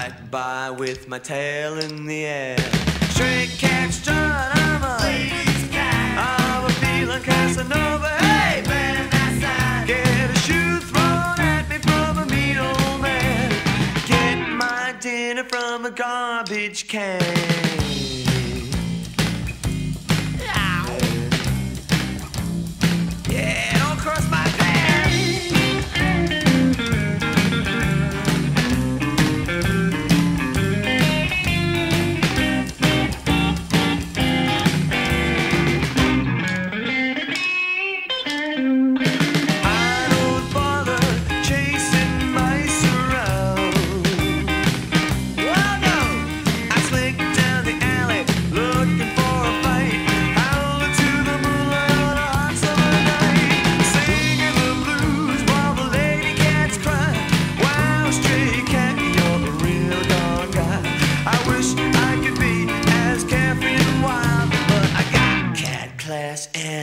right by with my tail in the air. straight catch John, I'm a lazy guy. I'm a feeling Casanova. Hey, man, that's Get a shoe thrown at me from a mean old man. Get my dinner from a garbage can.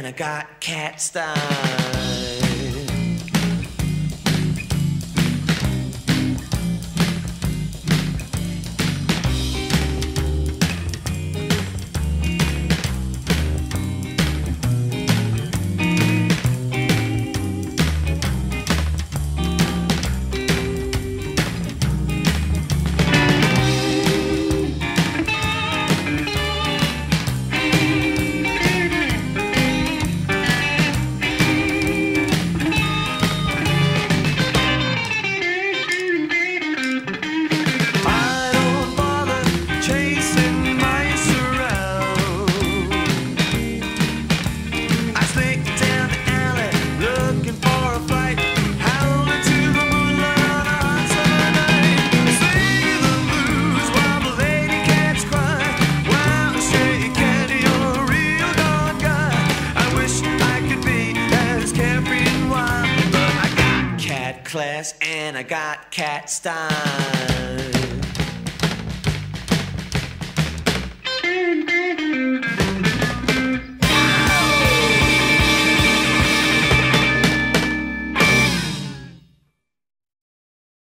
I got cat style. class and I got cat style.